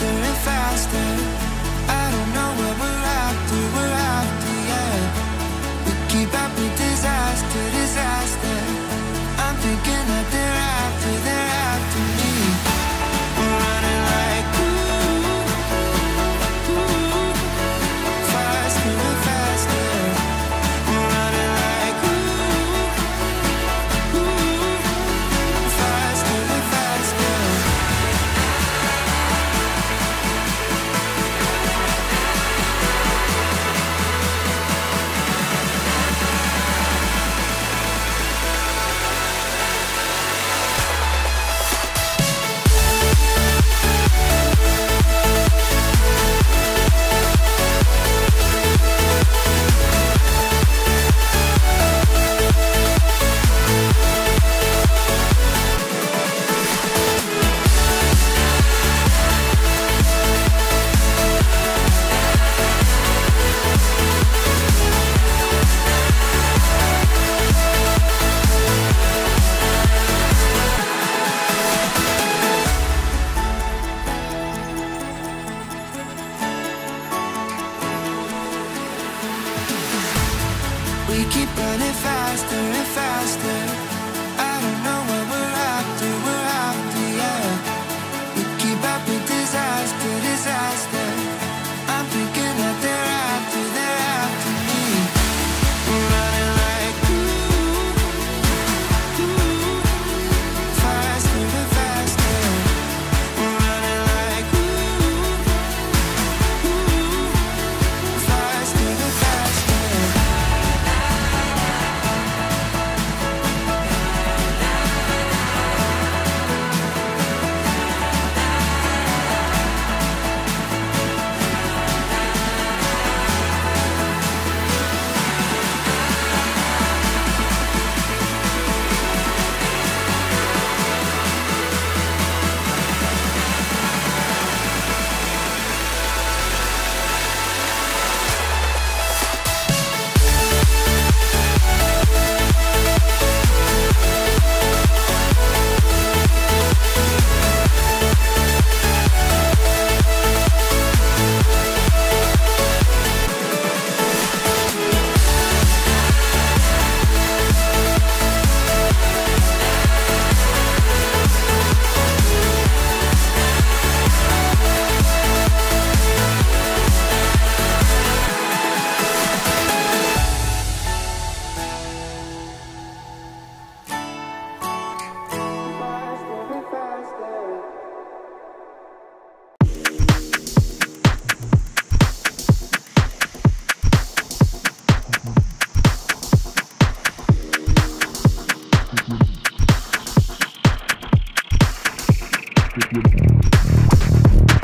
faster and faster. Thank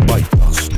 Bypass.